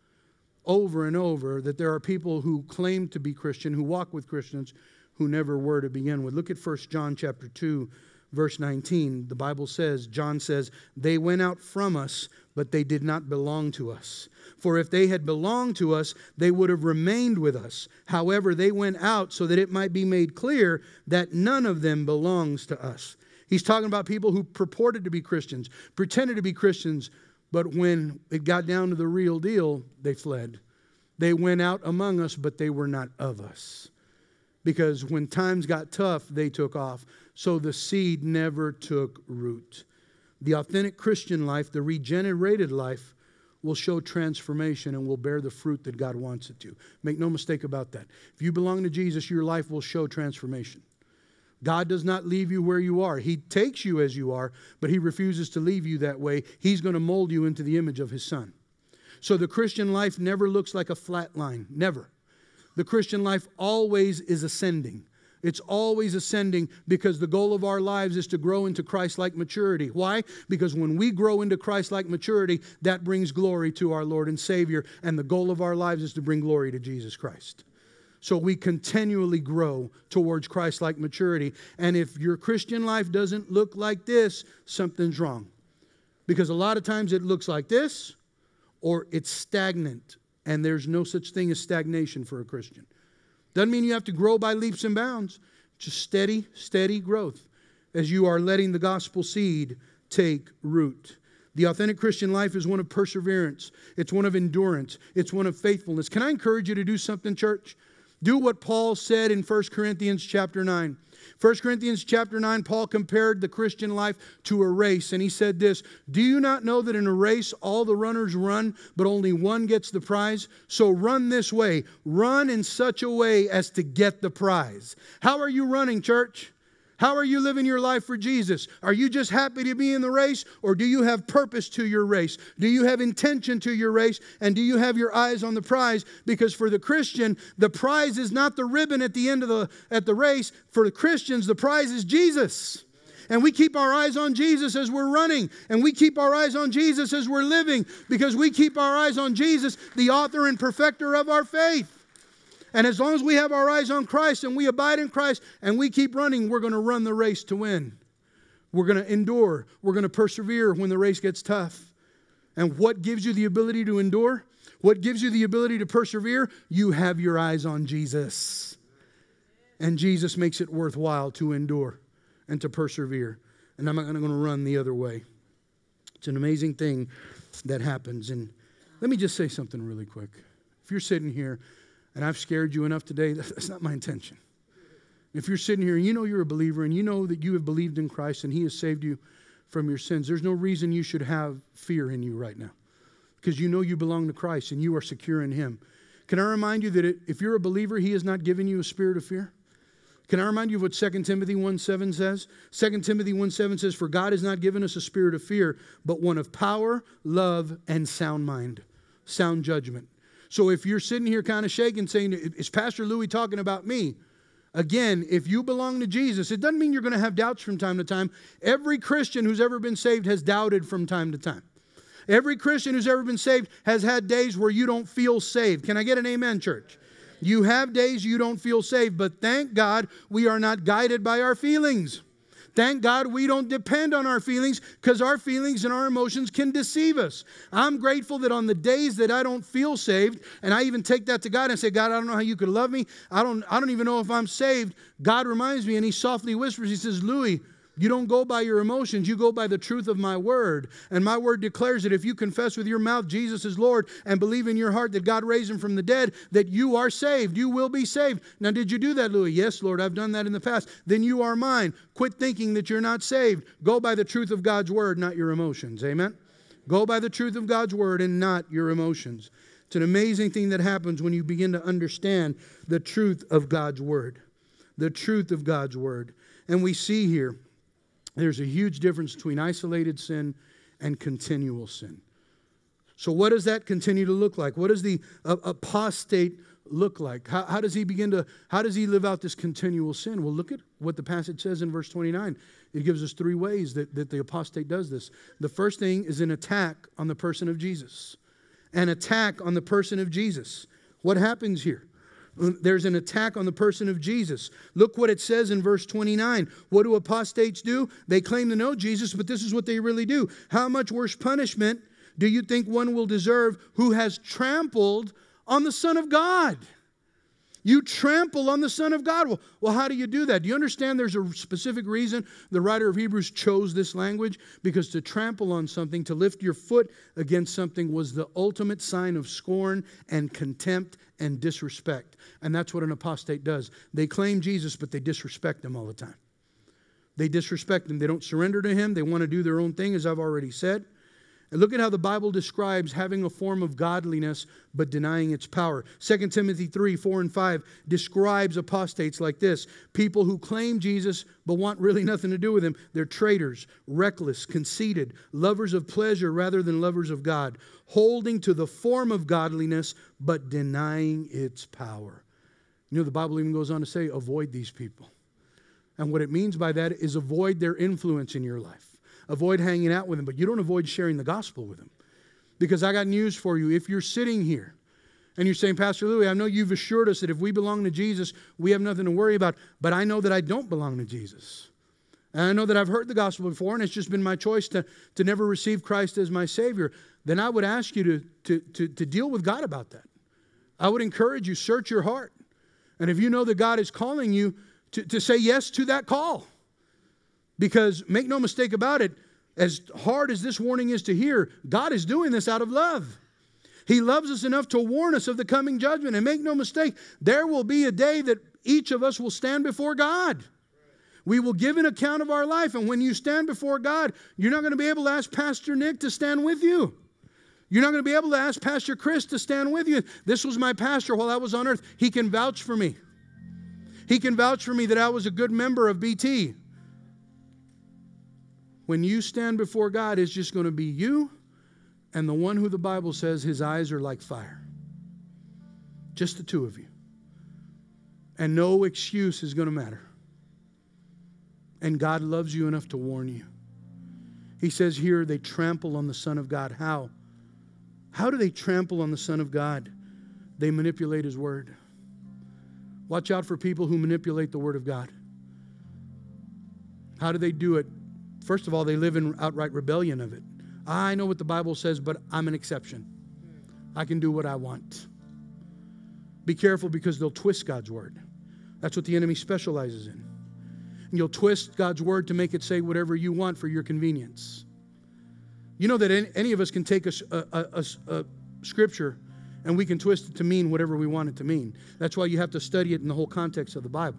over and over that there are people who claim to be Christian, who walk with Christians, who never were to begin with. Look at 1 John chapter 2 verse 19. The Bible says, John says, "They went out from us, but they did not belong to us." For if they had belonged to us, they would have remained with us. However, they went out so that it might be made clear that none of them belongs to us. He's talking about people who purported to be Christians, pretended to be Christians, but when it got down to the real deal, they fled. They went out among us, but they were not of us. Because when times got tough, they took off. So the seed never took root. The authentic Christian life, the regenerated life, will show transformation and will bear the fruit that God wants it to. Make no mistake about that. If you belong to Jesus, your life will show transformation. God does not leave you where you are. He takes you as you are, but He refuses to leave you that way. He's going to mold you into the image of His Son. So the Christian life never looks like a flat line. Never. The Christian life always is ascending. It's always ascending because the goal of our lives is to grow into Christ like maturity. Why? Because when we grow into Christ like maturity, that brings glory to our Lord and Savior. And the goal of our lives is to bring glory to Jesus Christ. So we continually grow towards Christ like maturity. And if your Christian life doesn't look like this, something's wrong. Because a lot of times it looks like this or it's stagnant. And there's no such thing as stagnation for a Christian. Doesn't mean you have to grow by leaps and bounds, just steady, steady growth as you are letting the gospel seed take root. The authentic Christian life is one of perseverance, it's one of endurance, it's one of faithfulness. Can I encourage you to do something, church? Do what Paul said in 1 Corinthians chapter 9. 1 Corinthians chapter 9, Paul compared the Christian life to a race, and he said this Do you not know that in a race all the runners run, but only one gets the prize? So run this way. Run in such a way as to get the prize. How are you running, church? How are you living your life for Jesus? Are you just happy to be in the race, or do you have purpose to your race? Do you have intention to your race, and do you have your eyes on the prize? Because for the Christian, the prize is not the ribbon at the end of the at the race. For the Christians, the prize is Jesus. And we keep our eyes on Jesus as we're running, and we keep our eyes on Jesus as we're living, because we keep our eyes on Jesus, the author and perfecter of our faith. And as long as we have our eyes on Christ and we abide in Christ and we keep running, we're going to run the race to win. We're going to endure. We're going to persevere when the race gets tough. And what gives you the ability to endure? What gives you the ability to persevere? You have your eyes on Jesus. And Jesus makes it worthwhile to endure and to persevere. And I'm not going to run the other way. It's an amazing thing that happens. And let me just say something really quick. If you're sitting here and I've scared you enough today. *laughs* That's not my intention. If you're sitting here and you know you're a believer and you know that you have believed in Christ and He has saved you from your sins, there's no reason you should have fear in you right now because you know you belong to Christ and you are secure in Him. Can I remind you that if you're a believer, He has not given you a spirit of fear? Can I remind you of what 2 Timothy 1 7 says? 2 Timothy 1 7 says, For God has not given us a spirit of fear, but one of power, love, and sound mind, sound judgment. So if you're sitting here kind of shaking, saying, Is Pastor Louis talking about me? Again, if you belong to Jesus, it doesn't mean you're going to have doubts from time to time. Every Christian who's ever been saved has doubted from time to time. Every Christian who's ever been saved has had days where you don't feel saved. Can I get an amen, church? You have days you don't feel saved, but thank God we are not guided by our feelings. Thank God we don't depend on our feelings because our feelings and our emotions can deceive us. I'm grateful that on the days that I don't feel saved, and I even take that to God and say, God, I don't know how you could love me. I don't, I don't even know if I'm saved. God reminds me and He softly whispers, He says, Louis, you don't go by your emotions, you go by the truth of my word. And my word declares that if you confess with your mouth Jesus is Lord and believe in your heart that God raised him from the dead, that you are saved. You will be saved. Now, did you do that, Louis? Yes, Lord, I've done that in the past. Then you are mine. Quit thinking that you're not saved. Go by the truth of God's word, not your emotions. Amen? Go by the truth of God's word and not your emotions. It's an amazing thing that happens when you begin to understand the truth of God's word. The truth of God's word. And we see here there's a huge difference between isolated sin and continual sin. So, what does that continue to look like? What does the apostate look like? How, how, does he begin to, how does he live out this continual sin? Well, look at what the passage says in verse 29. It gives us three ways that, that the apostate does this. The first thing is an attack on the person of Jesus. An attack on the person of Jesus. What happens here? There's an attack on the person of Jesus. Look what it says in verse 29. What do apostates do? They claim to know Jesus, but this is what they really do. How much worse punishment do you think one will deserve who has trampled on the Son of God? You trample on the Son of God. Well, well, how do you do that? Do you understand there's a specific reason the writer of Hebrews chose this language? Because to trample on something, to lift your foot against something, was the ultimate sign of scorn and contempt and disrespect. And that's what an apostate does. They claim Jesus, but they disrespect him all the time. They disrespect him. They don't surrender to him. They want to do their own thing, as I've already said. And look at how the Bible describes having a form of godliness but denying its power. 2 Timothy 3 4 and 5 describes apostates like this people who claim Jesus but want really *laughs* nothing to do with him. They're traitors, reckless, conceited, lovers of pleasure rather than lovers of God, holding to the form of godliness but denying its power. You know, the Bible even goes on to say, avoid these people. And what it means by that is avoid their influence in your life avoid hanging out with them, but you don't avoid sharing the gospel with them. Because I got news for you. If you're sitting here and you're saying, Pastor Louis, I know you've assured us that if we belong to Jesus, we have nothing to worry about, but I know that I don't belong to Jesus. And I know that I've heard the gospel before, and it's just been my choice to, to never receive Christ as my Savior. Then I would ask you to, to, to, to deal with God about that. I would encourage you, search your heart. And if you know that God is calling you, to, to say yes to that call. Because make no mistake about it, as hard as this warning is to hear, God is doing this out of love. He loves us enough to warn us of the coming judgment. And make no mistake, there will be a day that each of us will stand before God. We will give an account of our life. And when you stand before God, you're not going to be able to ask Pastor Nick to stand with you. You're not going to be able to ask Pastor Chris to stand with you. This was my pastor while I was on earth. He can vouch for me. He can vouch for me that I was a good member of BT when you stand before God, it's just going to be you and the one who the Bible says his eyes are like fire. Just the two of you. And no excuse is going to matter. And God loves you enough to warn you. He says here they trample on the Son of God. How? How do they trample on the Son of God? They manipulate His Word. Watch out for people who manipulate the Word of God. How do they do it? First of all, they live in outright rebellion of it. I know what the Bible says, but I'm an exception. I can do what I want. Be careful because they'll twist God's word. That's what the enemy specializes in. And you'll twist God's word to make it say whatever you want for your convenience. You know that any of us can take a, a, a, a scripture and we can twist it to mean whatever we want it to mean. That's why you have to study it in the whole context of the Bible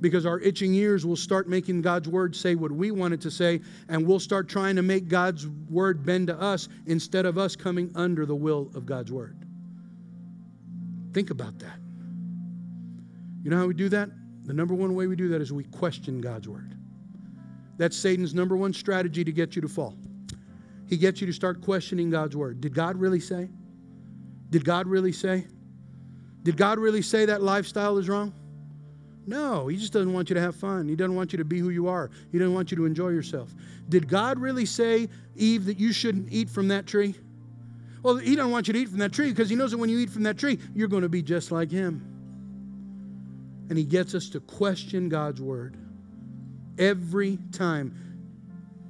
because our itching ears will start making God's word say what we want it to say, and we'll start trying to make God's word bend to us instead of us coming under the will of God's word. Think about that. You know how we do that? The number one way we do that is we question God's word. That's Satan's number one strategy to get you to fall. He gets you to start questioning God's word. Did God really say? Did God really say? Did God really say that lifestyle is wrong? No, he just doesn't want you to have fun. He doesn't want you to be who you are. He doesn't want you to enjoy yourself. Did God really say, Eve, that you shouldn't eat from that tree? Well, he doesn't want you to eat from that tree because he knows that when you eat from that tree, you're going to be just like him. And he gets us to question God's word. Every time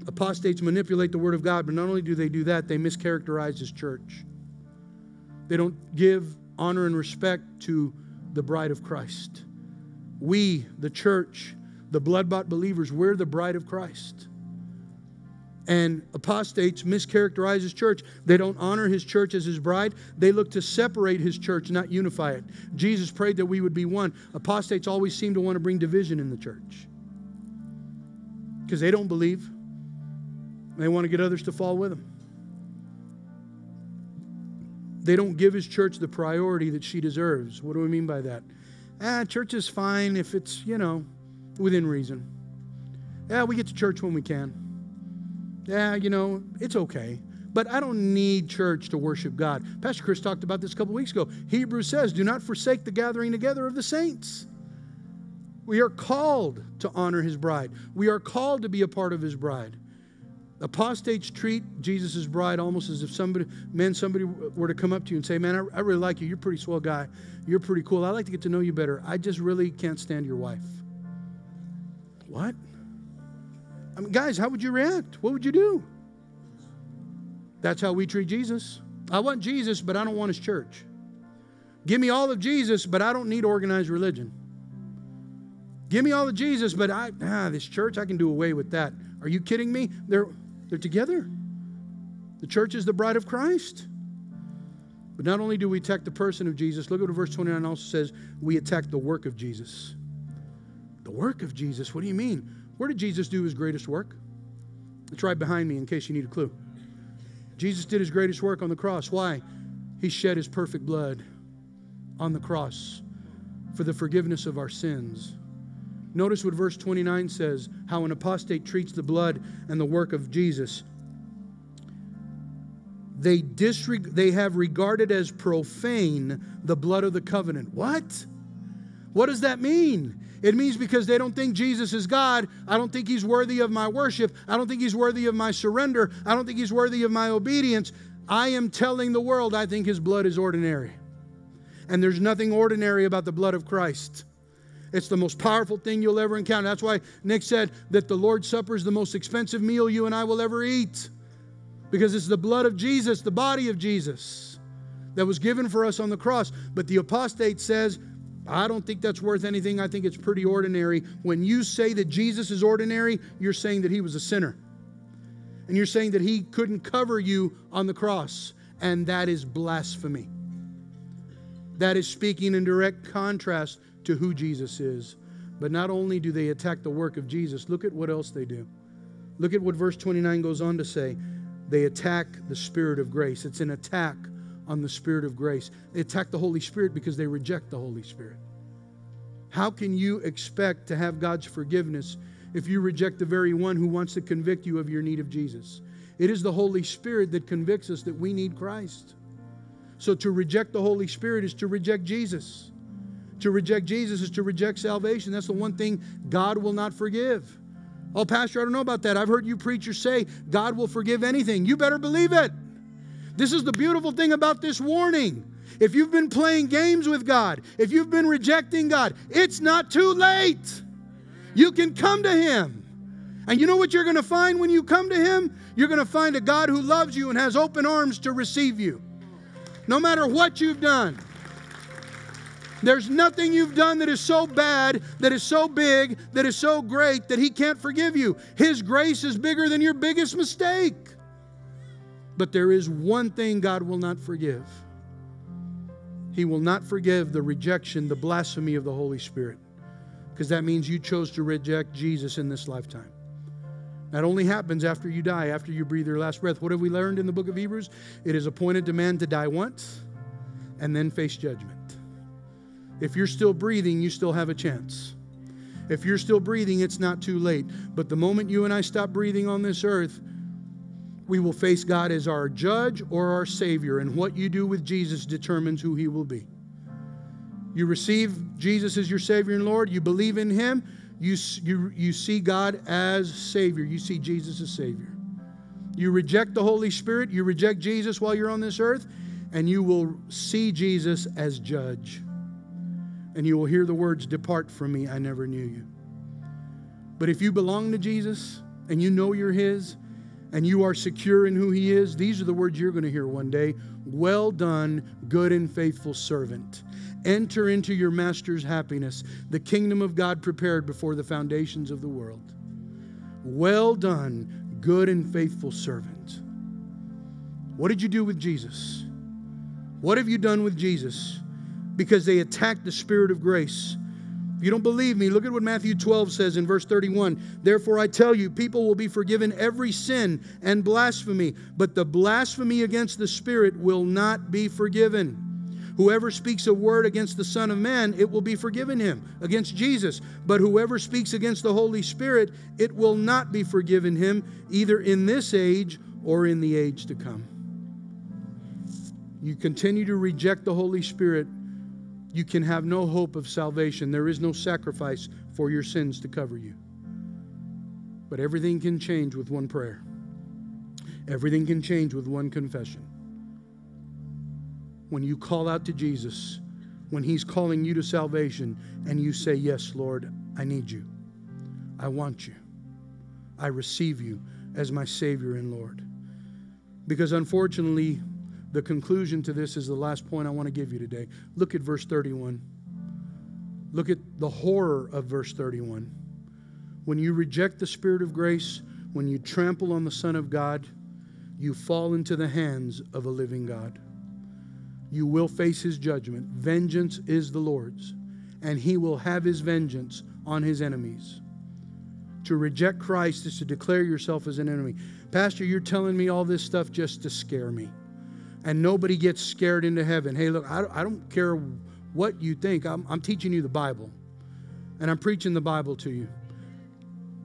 apostates manipulate the word of God, but not only do they do that, they mischaracterize his church. They don't give honor and respect to the bride of Christ. We, the church, the blood bought believers, we're the bride of Christ. And apostates mischaracterize his church. They don't honor his church as his bride. They look to separate his church, not unify it. Jesus prayed that we would be one. Apostates always seem to want to bring division in the church because they don't believe. They want to get others to fall with them. They don't give his church the priority that she deserves. What do we mean by that? Ah, church is fine if it's, you know, within reason. Yeah, we get to church when we can. Yeah, you know, it's okay. But I don't need church to worship God. Pastor Chris talked about this a couple weeks ago. Hebrews says, Do not forsake the gathering together of the saints. We are called to honor his bride, we are called to be a part of his bride. Apostates treat Jesus' bride almost as if somebody, man, somebody were to come up to you and say, Man, I, I really like you. You're a pretty swell guy. You're pretty cool. I'd like to get to know you better. I just really can't stand your wife. What? I mean, guys, how would you react? What would you do? That's how we treat Jesus. I want Jesus, but I don't want his church. Give me all of Jesus, but I don't need organized religion. Give me all of Jesus, but I ah, this church, I can do away with that. Are you kidding me? They're they're together. The church is the bride of Christ. But not only do we attack the person of Jesus, look at what verse 29 also says, we attack the work of Jesus. The work of Jesus? What do you mean? Where did Jesus do his greatest work? It's right behind me in case you need a clue. Jesus did his greatest work on the cross. Why? He shed his perfect blood on the cross for the forgiveness of our sins. Notice what verse 29 says how an apostate treats the blood and the work of Jesus. They, disreg- they have regarded as profane the blood of the covenant. What? What does that mean? It means because they don't think Jesus is God. I don't think he's worthy of my worship. I don't think he's worthy of my surrender. I don't think he's worthy of my obedience. I am telling the world I think his blood is ordinary. And there's nothing ordinary about the blood of Christ. It's the most powerful thing you'll ever encounter. That's why Nick said that the Lord's Supper is the most expensive meal you and I will ever eat. Because it's the blood of Jesus, the body of Jesus, that was given for us on the cross. But the apostate says, I don't think that's worth anything. I think it's pretty ordinary. When you say that Jesus is ordinary, you're saying that he was a sinner. And you're saying that he couldn't cover you on the cross. And that is blasphemy. That is speaking in direct contrast to who Jesus is. But not only do they attack the work of Jesus, look at what else they do. Look at what verse 29 goes on to say. They attack the Spirit of grace. It's an attack on the Spirit of grace. They attack the Holy Spirit because they reject the Holy Spirit. How can you expect to have God's forgiveness if you reject the very one who wants to convict you of your need of Jesus? It is the Holy Spirit that convicts us that we need Christ. So to reject the Holy Spirit is to reject Jesus. To reject Jesus is to reject salvation. That's the one thing God will not forgive. Oh, Pastor, I don't know about that. I've heard you preachers say God will forgive anything. You better believe it. This is the beautiful thing about this warning. If you've been playing games with God, if you've been rejecting God, it's not too late. You can come to Him. And you know what you're going to find when you come to Him? You're going to find a God who loves you and has open arms to receive you. No matter what you've done. There's nothing you've done that is so bad, that is so big, that is so great that He can't forgive you. His grace is bigger than your biggest mistake. But there is one thing God will not forgive He will not forgive the rejection, the blasphemy of the Holy Spirit, because that means you chose to reject Jesus in this lifetime. That only happens after you die, after you breathe your last breath. What have we learned in the book of Hebrews? It is appointed to man to die once and then face judgment. If you're still breathing, you still have a chance. If you're still breathing, it's not too late. But the moment you and I stop breathing on this earth, we will face God as our judge or our Savior. And what you do with Jesus determines who He will be. You receive Jesus as your Savior and Lord, you believe in Him, you, you, you see God as Savior, you see Jesus as Savior. You reject the Holy Spirit, you reject Jesus while you're on this earth, and you will see Jesus as judge and you will hear the words, Depart from me, I never knew you. But if you belong to Jesus and you know you're His and you are secure in who He is, these are the words you're going to hear one day Well done, good and faithful servant. Enter into your master's happiness, the kingdom of God prepared before the foundations of the world. Well done, good and faithful servant. What did you do with Jesus? What have you done with Jesus? Because they attacked the Spirit of grace. If you don't believe me, look at what Matthew 12 says in verse 31. Therefore, I tell you, people will be forgiven every sin and blasphemy, but the blasphemy against the Spirit will not be forgiven. Whoever speaks a word against the Son of Man, it will be forgiven him, against Jesus. But whoever speaks against the Holy Spirit, it will not be forgiven him, either in this age or in the age to come. You continue to reject the Holy Spirit you can have no hope of salvation. There is no sacrifice for your sins to cover you. But everything can change with one prayer. Everything can change with one confession. When you call out to Jesus, when He's calling you to salvation, and you say, Yes, Lord, I need you. I want you. I receive you as my Savior and Lord. Because unfortunately, the conclusion to this is the last point I want to give you today. Look at verse 31. Look at the horror of verse 31. When you reject the Spirit of grace, when you trample on the Son of God, you fall into the hands of a living God. You will face his judgment. Vengeance is the Lord's, and he will have his vengeance on his enemies. To reject Christ is to declare yourself as an enemy. Pastor, you're telling me all this stuff just to scare me. And nobody gets scared into heaven. Hey, look, I don't care what you think. I'm, I'm teaching you the Bible, and I'm preaching the Bible to you.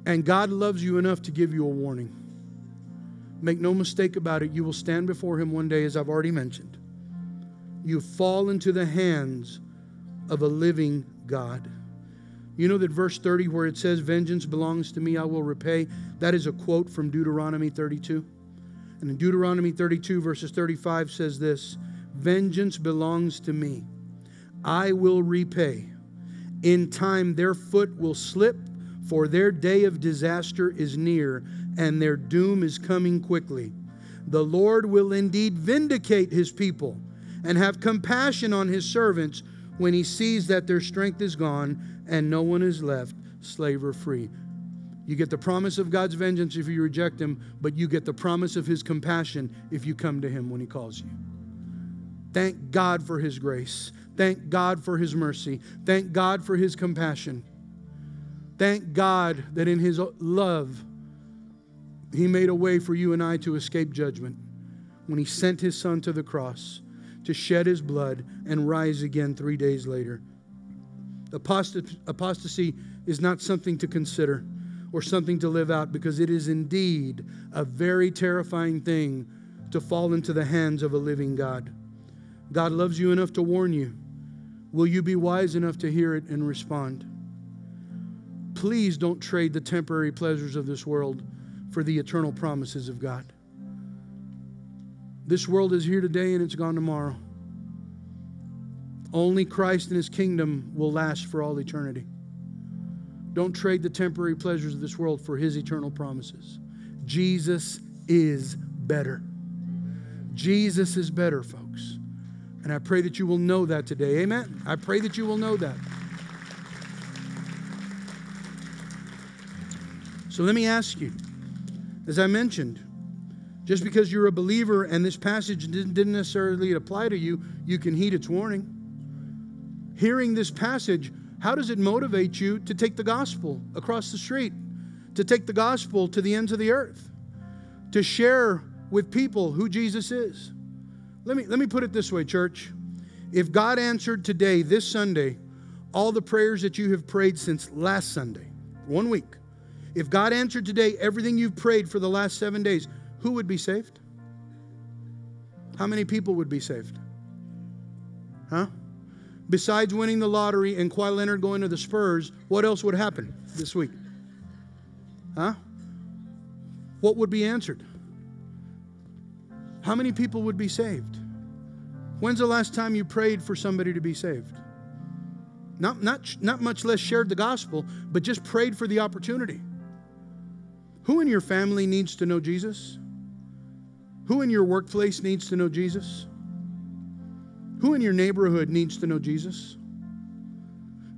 And God loves you enough to give you a warning. Make no mistake about it, you will stand before Him one day, as I've already mentioned. You fall into the hands of a living God. You know that verse 30, where it says, Vengeance belongs to me, I will repay, that is a quote from Deuteronomy 32. And in Deuteronomy 32, verses 35 says this Vengeance belongs to me, I will repay. In time their foot will slip, for their day of disaster is near, and their doom is coming quickly. The Lord will indeed vindicate his people and have compassion on his servants when he sees that their strength is gone and no one is left, slave or free. You get the promise of God's vengeance if you reject him, but you get the promise of his compassion if you come to him when he calls you. Thank God for his grace. Thank God for his mercy. Thank God for his compassion. Thank God that in his love, he made a way for you and I to escape judgment when he sent his son to the cross to shed his blood and rise again three days later. Apostasy is not something to consider or something to live out because it is indeed a very terrifying thing to fall into the hands of a living God. God loves you enough to warn you. Will you be wise enough to hear it and respond? Please don't trade the temporary pleasures of this world for the eternal promises of God. This world is here today and it's gone tomorrow. Only Christ and his kingdom will last for all eternity. Don't trade the temporary pleasures of this world for his eternal promises. Jesus is better. Jesus is better, folks. And I pray that you will know that today. Amen. I pray that you will know that. So let me ask you, as I mentioned, just because you're a believer and this passage didn't necessarily apply to you, you can heed its warning. Hearing this passage, how does it motivate you to take the gospel across the street, to take the gospel to the ends of the earth, to share with people who Jesus is? Let me, let me put it this way, church. If God answered today, this Sunday, all the prayers that you have prayed since last Sunday, one week, if God answered today everything you've prayed for the last seven days, who would be saved? How many people would be saved? Huh? Besides winning the lottery and Kawhi Leonard going to the Spurs, what else would happen this week? Huh? What would be answered? How many people would be saved? When's the last time you prayed for somebody to be saved? Not, not, not much less shared the gospel, but just prayed for the opportunity. Who in your family needs to know Jesus? Who in your workplace needs to know Jesus? Who in your neighborhood needs to know Jesus?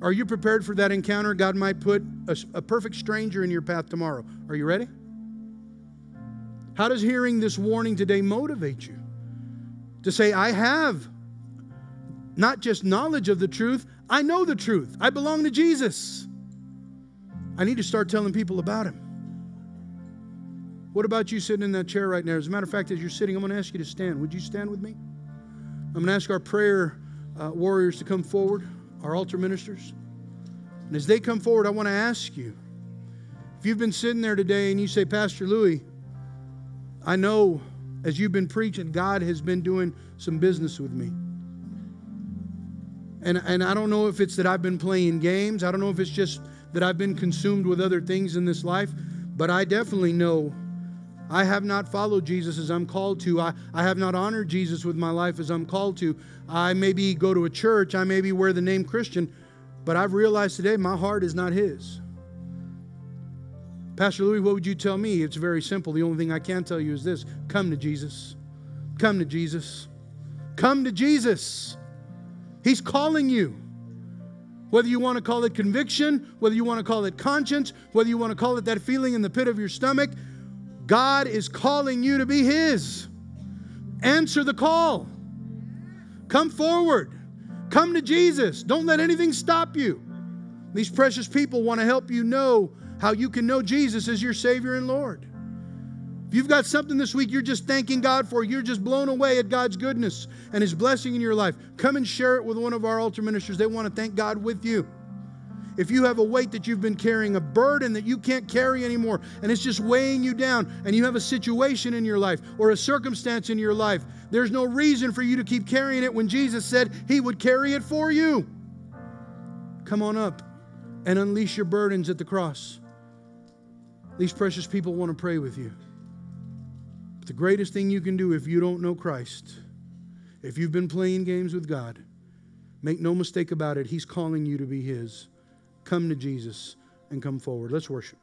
Are you prepared for that encounter? God might put a, a, perfect stranger in your path tomorrow. Are you ready? How does hearing this warning today motivate you? To say, I have not just knowledge of the truth, I know the truth. I belong to Jesus. I need to start telling people about Him. What about you sitting in that chair right now? As a matter of fact, as you're sitting, I'm going to ask you to stand. Would you stand with me? I'm going to ask our prayer uh, warriors to come forward, our altar ministers. And as they come forward, I want to ask you if you've been sitting there today and you say, Pastor Louis, I know as you've been preaching, God has been doing some business with me. And, and I don't know if it's that I've been playing games. I don't know if it's just that I've been consumed with other things in this life. But I definitely know I have not followed Jesus as I'm called to. I, I have not honored Jesus with my life as I'm called to. I maybe go to a church, I maybe wear the name Christian, but I've realized today my heart is not His. Pastor Louis, what would you tell me? It's very simple. The only thing I can tell you is this come to Jesus. Come to Jesus. Come to Jesus. He's calling you. Whether you want to call it conviction, whether you want to call it conscience, whether you want to call it that feeling in the pit of your stomach, God is calling you to be His. Answer the call. Come forward. Come to Jesus. Don't let anything stop you. These precious people want to help you know how you can know Jesus as your Savior and Lord. If you've got something this week you're just thanking God for, you're just blown away at God's goodness and His blessing in your life, come and share it with one of our altar ministers. They want to thank God with you. If you have a weight that you've been carrying, a burden that you can't carry anymore, and it's just weighing you down, and you have a situation in your life or a circumstance in your life, there's no reason for you to keep carrying it when Jesus said He would carry it for you. Come on up and unleash your burdens at the cross. These precious people want to pray with you. But the greatest thing you can do if you don't know Christ, if you've been playing games with God, make no mistake about it, He's calling you to be His. Come to Jesus and come forward. Let's worship.